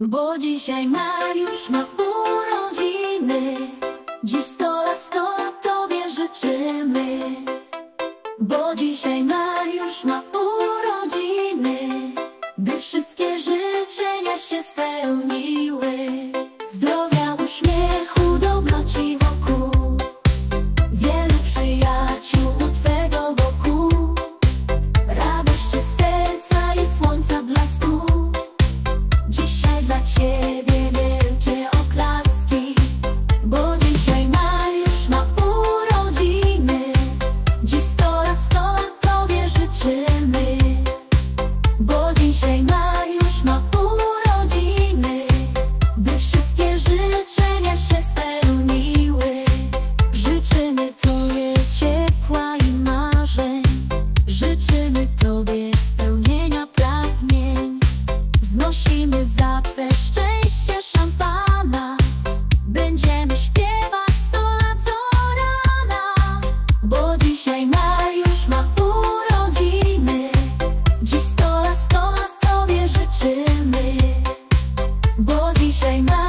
Bo dzisiaj Mariusz ma urodziny. Dziś sto lat, sto lat Tobie życzymy. Bo dzisiaj Mariusz ma urodziny. By wszystkie życzenia się spełniły say my